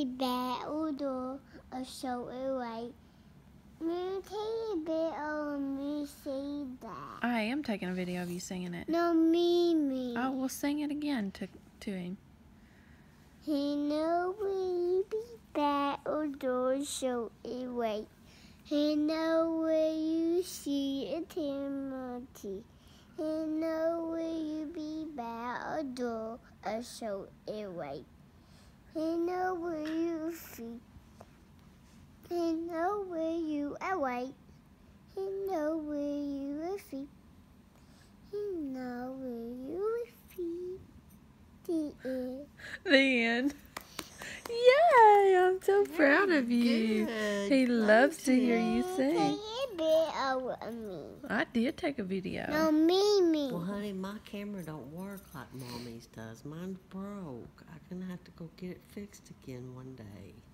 be battle door a show away. Take a bit of me say that. I am taking a video of you singing it. No, me, me. Oh, we'll sing it again to to him. He know we be battle door show away. He know where you see a Timothy. He know where you be battle door a show away. He know where you feet. He know where you away. He know where you are feet. He know where you feet. The end. The end. Yay! I'm so proud of you. Good. He loves to hear you sing. a bit of me. I did take a video. No, me, me. Well, honey, my camera don't work like mommy's does. Mine broke. I'm gonna have to go get it fixed again one day.